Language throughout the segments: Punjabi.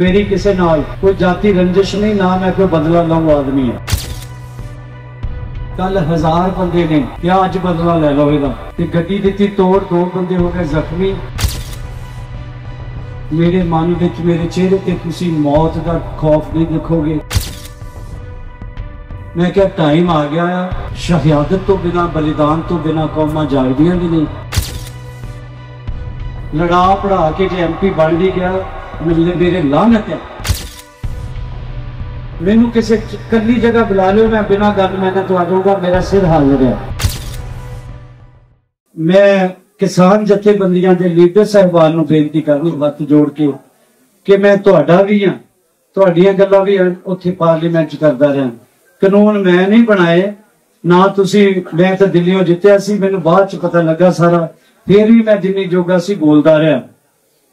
ਮੇਰੀ ਕਿਸੇ ਨਾਲ ਕੋਈ ਜਾਤੀ ਰੰਜਿਸ਼ ਨਹੀਂ, ਨਾ ਮੈਂ ਕੋਈ ਬਦਲਾ ਲਵਾਂ ਆਦਮੀ ਹੈ। ਕੱਲ ਹਜ਼ਾਰ ਬੰਦੇ ਨੇ ਕਿਹਾ, ਅੱਜ ਬਦਲਾ ਲੈ ਲਓ ਇਹਦਾ। ਤੇ ਗੱਡੀ ਦਿੱਤੀ ਤੋੜ, ਦੋ ਬੰਦੇ ਹੋ ਗਏ ਜ਼ਖਮੀ। ਮੇਰੇ ਮਨ ਵਿੱਚ, ਮੇਰੇ ਚਿਹਰੇ ਤੇ ਤੁਸੀਂ ਮੌਤ ਦਾ ਖੌਫ ਨਹੀਂ ਦੇਖੋਗੇ। ਮੈਂ ਕਿਹਾ ਟਾਈਮ ਆ ਗਿਆ ਆ। ਸ਼ਹਾਦਤ ਤੋਂ ਬਿਨਾ, ਬਲੀਦਾਨ ਤੋਂ ਬਿਨਾ ਕੌਮਾਂ ਜਾਗਦੀਆਂ ਵੀ ਨਹੀਂ। ਲੜਾ ਪੜਾ ਕੇ ਜੇ ਐਮਪੀ ਬਣ ਵੀ ਗਿਆ। ਮੇਰੇ ਮੇਰੇ ਲਾਨਤ ਹੈ ਮੈਨੂੰ ਕਿਸੇ ਚ- ਇਕੱਲੀ ਜਗ੍ਹਾ ਬੁਲਾ ਲਿਓ, ਮੈਂ ਬਿਨਾਂ ਗੱਲ ਮੈਂ ਤੋਂ ਆ ਜਾਊਂਗਾ ਮੇਰਾ ਸਿਰ ਹਾਜ਼ਰ ਹੈ ਮੈਂ ਕਿਸਾਨ ਜਥੇਬੰਦੀਆਂ ਦੇ ਲੀਡਰ ਸਾਹਿਬਾਨ ਨੂੰ ਬੇਨਤੀ ਕਰਨੀ ਵਕਤ ਜੋੜ ਕੇ, ਕਿ ਮੈਂ ਤੁਹਾਡਾ ਵੀ ਹਾਂ ਤੁਹਾਡੀਆਂ ਗੱਲਾਂ ਵੀ ਉੱਥੇ ਪਾਰਲੀਮੈਂਟ 'ਚ ਕਰਦਾ ਰਿਹਾ। ਕਾਨੂੰਨ ਮੈਂ ਨਹੀਂ ਬਣਾਏ, ਨਾ ਤੁਸੀਂ, ਮੈਂ ਤਾਂ ਦਿੱਲੀੋਂ ਜਿੱਤਿਆ ਸੀ, ਮੈਨੂੰ ਬਾਅਦ 'ਚ ਪਤਾ ਲੱਗਾ ਸਾਰਾ। ਫਿਰ ਵੀ ਮੈਂ ਜਿੰਨੀ ਜੋਗਾ ਸੀ, ਬੋਲਦਾ ਰਿਹਾ।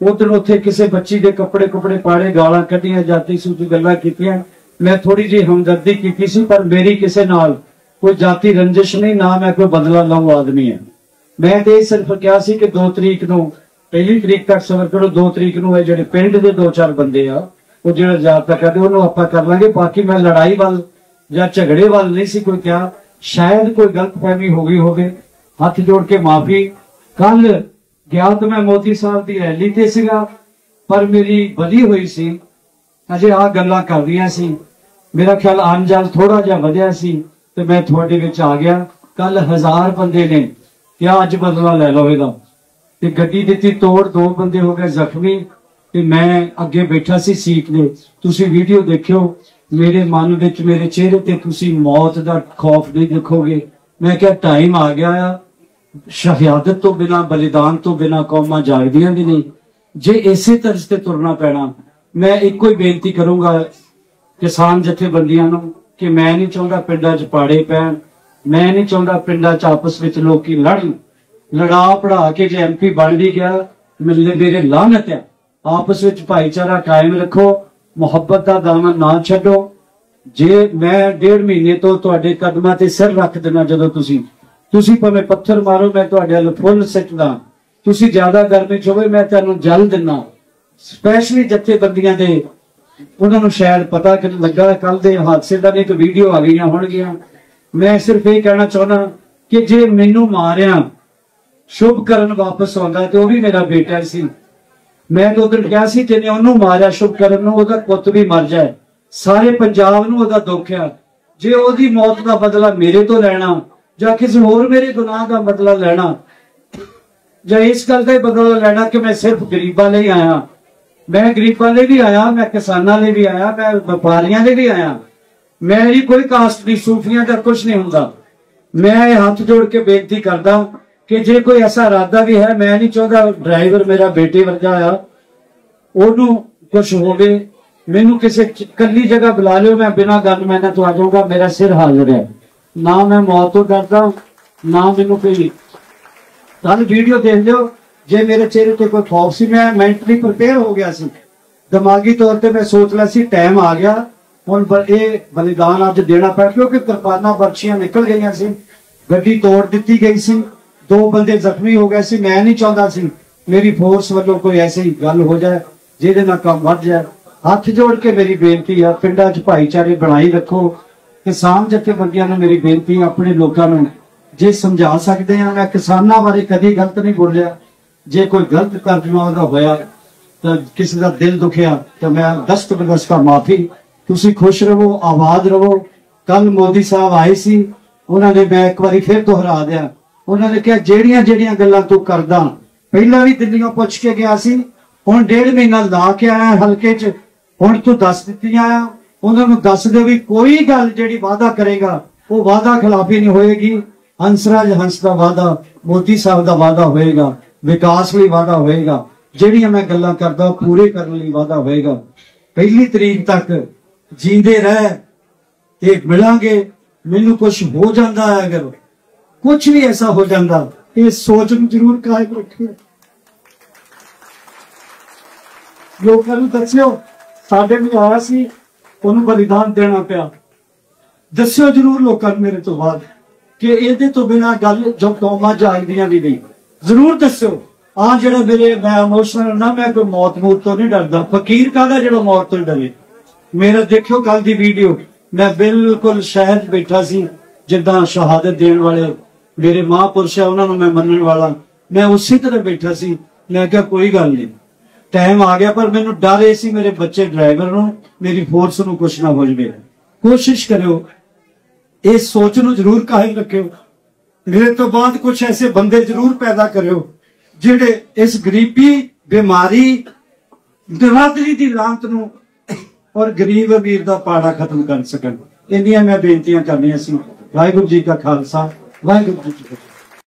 ਉਧਰ ਉੱਥੇ ਕਿਸੇ ਬੱਚੀ ਦੇ ਕੱਪੜੇ ਕੁਪੜੇ ਪਾੜੇ, ਗਾਲਾਂ ਕੱਢੀਆਂ ਜਾਤੀ ਸੂਤੀ ਗੱਲਾਂ ਕੀਤੀਆਂ। ਮੈਂ ਥੋੜੀ ਜਿਹੀ ਹਮਦਰਦੀ ਕੀਤੀ ਸੀ, ਪਰ ਮੇਰੀ ਕਿਸੇ ਨਾਲ ਕੋਈ ਜਾਤੀ ਰੰਜਿਸ਼ ਨਹੀਂ, ਨਾ ਮੈਂ ਕੋਈ ਬਦਲਾ ਲਵਾਂ ਆਦਮੀ ਹੈ। ਮੈਂ ਤੇ ਸਿਰਫ ਕਿਹਾ ਸੀ ਕਿ 2 ਤਰੀਕ ਨੂੰ, ਪਹਿਲੀ ਤਰੀਕ ਤੱਕ ਸਬਰ ਕਰੋ 2 ਤਰੀਕ ਨੂੰ ਇਹ ਜਿਹੜੇ ਪਿੰਡ ਦੇ ਦੋ ਚਾਰ ਬੰਦੇ ਆ, ਉਹ ਜਿਹੜਾ ਜਾਬਤਾ ਕਰਦੇ, ਉਹਨੂੰ ਆਪਾਂ ਕਰ ਲਾਂਗੇ, ਬਾਕੀ ਮੈਂ ਲੜਾਈ ਵੱਲ ਜਾਂ ਝਗੜੇ ਵੱਲ ਨਹੀਂ ਸੀ ਕੋਈ ਕਿਹਾ। ਸ਼ਾਇਦ ਕੋਈ ਗਲਤਫਹਿਮੀ ਹੋ ਗਈ ਹੋਵੇ, ਹੱਥ ਜੋੜ ਕੇ ਮਾਫੀ। ਕੱਲ ਗਿਆ ਤਾਂ ਮੈਂ ਮੋਦੀ ਸਾਹਿਬ ਦੀ ਰੈਲੀ ਤੇ ਸੀਗਾ, ਪਰ ਮੇਰੀ ਬਲੀ ਹੋਈ ਸੀ। ਅਜੇ ਆ ਗੱਲਾਂ ਕਰ ਰਹੀਆਂ ਸੀ। ਮੇਰਾ ਖਿਆਲ ਅੰਜਾਲ ਥੋੜਾ ਜਿਹਾ ਵਧਿਆ ਸੀ ਤੇ ਮੈਂ ਤੁਹਾਡੇ ਵਿੱਚ ਆ ਗਿਆ। ਕੱਲ ਹਜ਼ਾਰ ਬੰਦੇ ਨੇ ਕਿਹਾ ਅੱਜ ਬਦਲਾ ਲੈ ਲਓ ਇਹਦਾ। ਤੇ ਗੱਡੀ ਦਿੱਤੀ, ਤੋੜ, ਦੋ ਬੰਦੇ ਹੋ ਗਏ ਜ਼ਖਮੀ। ਤੇ ਮੈਂ ਅੱਗੇ ਬੈਠਾ ਸੀ ਸੀਟ ਦੇ। ਤੁਸੀਂ ਵੀਡੀਓ ਦੇਖਿਓ, ਮੇਰੇ ਮਨ ਵਿੱਚ, ਮੇਰੇ ਚਿਹਰੇ ਤੇ ਤੁਸੀਂ ਮੌਤ ਦਾ ਖੌਫ ਨਹੀਂ ਦੇਖੋਗੇ। ਮੈਂ ਕਿਹਾ ਟਾਈਮ ਆ ਗਿਆ ਆ। ਸ਼ਹਾਦਤ ਤੋਂ ਬਿਨਾ, ਬਲੀਦਾਨ ਤੋਂ ਬਿਨਾ ਕੌਮਾਂ ਜਾਗਦੀਆਂ ਵੀ ਨਹੀਂ। ਜੇ ਇਸੇ ਤਰ੍ਹਾਂ ਤੇ ਤੁਰਨਾ ਪੈਣਾ, ਮੈਂ ਇੱਕੋ ਹੀ ਬੇਨਤੀ ਕਰੂੰਗਾ ਕਿਸਾਨ ਜਥੇਬੰਦੀਆਂ ਨੂੰ ਕਿ ਮੈਂ ਨਹੀਂ ਚਾਹੁੰਦਾ ਪਿੰਡਾਂ 'ਚ ਪਾੜੇ ਪੈਣ, ਮੈਂ ਨਹੀਂ ਚਾਹੁੰਦਾ ਪਿੰਡਾਂ 'ਚ ਆਪਸ ਵਿੱਚ ਲੋਕੀ ਲੜਨ। ਲੜਾ ਪੜਾ ਕੇ ਜੇ ਐਮਪੀ ਬਣ ਵੀ ਗਿਆ ਮੇਰੇ ਮੇਰੇ ਲਾਹਨਤ ਹੈ। ਆਪਸ ਵਿੱਚ ਭਾਈਚਾਰਾ ਕਾਇਮ ਰੱਖੋ, ਮੁਹੱਬਤ ਦਾ ਦਾਮਨ ਨਾ ਛੱਡੋ। ਜੇ ਮੈਂ ਡੇਢ ਮਹੀਨੇ ਤੋਂ ਤੁਹਾਡੇ ਕਦਮਾਂ ਤੇ ਸਿਰ ਰੱਖ ਦੇਣਾ ਜਦੋਂ ਤੁਸੀਂ ਤੁਸੀਂ ਭਾਵੇਂ ਪੱਥਰ ਮਾਰੋ, ਮੈਂ ਤੁਹਾਡੇ ਵੱਲ ਫੁੱਲ ਸਿੱਟਦਾ। ਤੁਸੀਂ ਜ਼ਿਆਦਾ ਗਰਮੀ ਚ ਹੋਵੇ, ਮੈਂ ਤੁਹਾਨੂੰ ਜਲ ਦਿੰਨਾ ਸਪੈਸ਼ਲੀ ਜਥੇਬੰਦੀਆਂ ਦੇ, ਉਹਨਾਂ ਨੂੰ ਸ਼ਾਇਦ ਪਤਾ ਕਿ ਲੱਗਾ ਕੱਲ ਦੇ ਹਾਦਸੇ ਦਾ ਇੱਕ ਵੀਡੀਓ ਆ ਗਈਆਂ ਹੋਣਗੀਆਂ। ਮੈਂ ਸਿਰਫ ਇਹ ਕਹਿਣਾ ਚਾਹੁੰਦਾ ਕਿ ਜੇ ਮੈਨੂੰ ਮਾਰਿਆ, ਸ਼ੁਭ ਕਰਨ ਵਾਪਸ ਆਉਂਦਾ ਤੇ ਉਹ ਵੀ ਮੇਰਾ ਬੇਟਾ ਸੀ। ਮੈਂ ਤਾਂ ਉਧਰ ਕਿਹਾ ਸੀ, ਜਿਹਨੇ ਉਹਨੂੰ ਮਾਰਿਆ ਸ਼ੁਭ ਕਰਨ ਨੂੰ, ਉਹਦਾ ਪੁੱਤ ਵੀ ਮਰ ਜਾਏ। ਸਾਰੇ ਪੰਜਾਬ ਨੂੰ ਉਹਦਾ ਦੁੱਖ ਆ। ਜੇ ਉਹਦੀ ਮੌਤ ਦਾ ਬਦਲਾ ਮੇਰੇ ਤੋਂ ਲੈਣਾ ਜਾਂ ਕਿਸੇ ਹੋਰ ਮੇਰੇ ਗੁਨਾਹ ਦਾ ਬਦਲਾ ਲੈਣਾ, ਜਾਂ ਇਸ ਗੱਲ ਦਾ ਬਦਲਾ ਲੈਣਾ ਕਿ ਮੈਂ ਸਿਰਫ ਗਰੀਬਾਂ ਲਈ ਆਇਆ। ਮੈਂ ਗਰੀਬਾਂ ਲਈ ਵੀ ਆਇਆ, ਮੈਂ ਕਿਸਾਨਾਂ ਲਈ ਵੀ ਆਇਆ, ਮੈਂ ਵਪਾਰੀਆਂ ਲਈ ਵੀ ਆਇਆ। ਮੇਰੀ ਕੋਈ ਕਾਸਟ ਨਹੀਂ, ਸੂਫੀਆਂ ਦਾ ਕੁਝ ਨਹੀਂ ਹੁੰਦਾ। ਮੈਂ ਇਹ ਹੱਥ ਜੋੜ ਕੇ ਬੇਨਤੀ ਕਰਦਾ ਕਿ ਜੇ ਕੋਈ ਐਸਾ ਇਰਾਦਾ ਵੀ ਹੈ, ਮੈਂ ਨਹੀਂ ਚਾਹੁੰਦਾ ਡਰਾਈਵਰ ਮੇਰਾ ਬੇਟੇ ਵਰਗਾ ਆ, ਉਹਨੂੰ ਕੁਝ ਹੋਵੇ, ਮੈਨੂੰ ਕਿਸੇ ਚ- ਇਕੱਲੀ ਜਗ੍ਹਾ ਬੁਲਾ ਲਿਓ, ਮੈਂ ਬਿਨਾਂ ਗੱਲ, ਮੈਂ ਨਾ ਤੋਂ ਆ ਜਾਊਗਾ, ਮੇਰਾ ਸਿਰ ਹਾਜ਼ਰ ਹੈ। ਨਾ ਮੈਂ ਮੌਤ ਤੋਂ ਡਰਦਾ ਨਾ ਮੈਨੂੰ ਕੋਈ ਕੱਲ ਵੀਡੀਓ ਦੇਖ ਲਿਓ, ਜੇ ਮੇਰੇ ਚਿਹਰੇ ਤੇ ਕੋਈ ਖੌਫ ਸੀ, ਮੈਂ ਮੈਂਟਲੀ ਪ੍ਰਿਪੇਅਰ ਹੋ ਗਿਆ ਸੀ। ਦਿਮਾਗੀ ਤੌਰ ਤੇ ਮੈਂ ਸੋਚ ਲਿਆ ਸੀ ਟਾਈਮ ਆ ਗਿਆ। ਹੁਣ ਇਹ ਬਲੀਦਾਨ ਅੱਜ ਦੇਣਾ ਪਿਆ ਕਿਉਂਕਿ ਕਿਰਪਾਨਾਂ ਬਰਛੀਆਂ ਨਿਕਲ ਗਈਆਂ ਸੀ। ਗੱਡੀ ਤੋੜ ਦਿੱਤੀ ਗਈ ਸੀ। ਦੋ ਬੰਦੇ ਜ਼ਖਮੀ ਹੋ ਗਏ ਸੀ। ਮੈਂ ਨਹੀਂ ਚਾਹੁੰਦਾ ਸੀ ਮੇਰੀ ਫੋਰਸ ਵੱਲੋਂ ਕੋਈ ਐਸੀ ਗੱਲ ਹੋ ਜਾਏ, ਜਿਹਦੇ ਨਾਲ ਕੰਮ ਵੱਧ ਜਾਏ। ਹੱਥ ਜੋੜ ਕੇ ਮੇਰੀ ਬੇਨਤੀ ਆ, ਪਿੰਡਾਂ 'ਚ ਭਾਈਚਾਰੇ ਬਣਾਈ ਰੱਖੋ। ਕਿਸਾਨ ਜਥੇਬੰਦੀਆਂ ਨੂੰ ਮੇਰੀ ਬੇਨਤੀ ਆਪਣੇ ਲੋਕਾਂ ਨੂੰ ਜੇ ਸਮਝਾ ਸਕਦੇ ਆ ਮੈਂ ਕਿਸਾਨਾਂ ਬਾਰੇ ਕਦੀ ਗਲਤ ਨਹੀਂ ਬੋਲਿਆ। ਜੇ ਕੋਈ ਗਲਤ ਤਰਜਮਾ ਉਹਦਾ ਹੋਇਆ, ਤਾਂ ਕਿਸੇ ਦਾ ਦਿਲ ਦੁਖਿਆ, ਤਾਂ ਮੈਂ ਦਸਤ ਬਦਸਤਾ ਮਾਫੀ। ਤੁਸੀਂ ਖੁਸ਼ ਰਹੋ, ਆਬਾਦ ਰਹੋ। ਕੱਲ ਮੋਦੀ ਸਾਹਿਬ ਆਏ ਸੀ, ਉਹਨਾਂ ਨੇ ਮੈਂ ਇੱਕ ਵਾਰੀ ਫਿਰ ਦੁਹਰਾ ਦਿਆ। ਉਹਨਾਂ ਨੇ ਕਿਹਾ, ਜਿਹੜੀਆਂ ਜਿਹੜੀਆਂ ਗੱਲਾਂ ਤੂੰ ਕਰਦਾ, ਪਹਿਲਾਂ ਵੀ ਦਿੱਲੀੋਂ ਪੁੱਛ ਕੇ ਗਿਆ ਸੀ, ਹੁਣ ਡੇਢ ਮਹੀਨਾ ਲਾ ਕੇ ਆਇਆ ਹਲਕੇ 'ਚ, ਹੁਣ ਤੂੰ ਦੱਸ ਦਿੱਤੀਆਂ ਆ। ਉਹਨਾਂ ਨੂੰ ਦੱਸ ਦਿਓ ਵੀ ਕੋਈ ਗੱਲ ਜਿਹੜੀ ਵਾਅਦਾ ਕਰੇਗਾ, ਉਹ ਵਾਅਦਾ ਖਿਲਾਫੀ ਨਹੀਂ ਹੋਏਗੀ। ਹੰਸਰਾਜ ਹੰਸ ਦਾ ਵਾਅਦਾ, ਮੋਦੀ ਸਾਹਿਬ ਦਾ ਵਾਅਦਾ ਹੋਏਗਾ, ਵਿਕਾਸ ਲਈ ਵਾਅਦਾ ਹੋਏਗਾ। ਜਿਹੜੀਆਂ ਮੈਂ ਗੱਲਾਂ ਕਰਦਾ, ਉਹ ਪੂਰੇ ਕਰਨ ਲਈ ਵਾਅਦਾ ਹੋਏਗਾ। ਪਹਿਲੀ ਤਰੀਕ ਤੱਕ ਜੀਂਦੇ ਰਹਿ ਤੇ ਮਿਲਾਂਗੇ। ਮੈਨੂੰ ਕੁਝ ਹੋ ਜਾਂਦਾ ਹੈ ਅਗਰ ਕੁਝ ਵੀ ਐਸਾ ਹੋ ਜਾਂਦਾ, ਇਹ ਸੋਚ ਨੂੰ ਜ਼ਰੂਰ ਕਾਇਮ ਰੱਖਿਓ ਲੋਕਾਂ ਨੂੰ ਦੱਸਿਓ, ਸਾਡੇ ਵੀ ਆਇਆ ਸੀ ਉਹਨੂੰ ਬਲੀਦਾਨ ਦੇਣਾ ਪਿਆ। ਦੱਸਿਓ ਜ਼ਰੂਰ ਲੋਕਾਂ ਨੂੰ ਮੇਰੇ ਤੋਂ ਬਾਅਦ ਕਿ ਇਹਦੇ ਤੋਂ ਬਿਨਾ ਗੱਲ ਜੋ ਕੌਮਾਂ ਜਾਗਦੀਆਂ ਵੀ ਨਹੀਂ। ਜ਼ਰੂਰ ਦੱਸਿਓ। ਆ ਜਿਹੜਾ ਮੇਰੇ, ਮੈਂ ਇਮੋਸ਼ਨਲ ਨਾ, ਮੈਂ ਕੋਈ ਮੌਤ ਮੂਤ ਤੋਂ ਨਹੀਂ ਡਰਦਾ। ਫਕੀਰ ਕਾਹਦਾ ਜਿਹੜਾ ਮੌਤ ਤੋਂ ਡਰੇ? ਮੇਰਾ ਦੇਖਿਓ ਕੱਲ ਦੀ ਵੀਡੀਓ ਮੈਂ ਬਿਲਕੁਲ ਸ਼ਹਿਰ ਬੈਠਾ ਸੀ, ਜਿੱਦਾਂ ਸ਼ਹਾਦਤ ਦੇਣ ਵਾਲੇ ਮੇਰੇ ਮਹਾਂਪੁਰਸ਼ ਆ, ਉਹਨਾਂ ਨੂੰ ਮੈਂ ਮੰਨਣ ਵਾਲਾ। ਮੈਂ ਉਸੇ ਤਰ੍ਹਾਂ ਬੈਠਾ ਸੀ। ਮੈਂ ਕਿਹਾ ਕੋਈ ਗੱਲ ਨਹੀਂ। ਟਾਈਮ ਆ ਗਿਆ, ਪਰ ਮੈਨੂੰ ਡਰ ਇਹ ਸੀ ਮੇਰੇ ਬੱਚੇ ਡਰਾਈਵਰ ਨੂੰ, ਮੇਰੀ ਫੋਰਸ ਨੂੰ ਕੁਛ ਨਾ ਹੋ ਜਵੇ। ਕੋਸ਼ਿਸ਼ ਕਰਿਓ ਇਸ ਸੋਚ ਨੂੰ ਜ਼ਰੂਰ ਕਾਇਮ ਰੱਖਿਓ। ਮੇਰੇ ਤੋਂ ਬਾਅਦ ਕੁਝ ਐਸੇ ਬੰਦੇ ਜ਼ਰੂਰ ਪੈਦਾ ਕਰਿਓ, ਜਿਹੜੇ ਇਸ ਗਰੀਬੀ, ਬਿਮਾਰੀ ਦਰਾਦਰੀ ਦੀ ਲਾਂਤ ਨੂੰ ਔਰ ਗਰੀਬ ਅਮੀਰ ਦਾ ਪਾੜਾ ਖਤਮ ਕਰ ਸਕਣ। ਇੰਨੀਆਂ ਮੈਂ ਬੇਨਤੀਆਂ ਕਰਨੀਆਂ ਸੀ। ਵਾਹਿਗੁਰੂ ਜੀ ਕਾ ਖਾਲਸਾ, ਵਾਹਿਗੁਰੂ ਜੀ ਕੀ ਫਤਿਹ।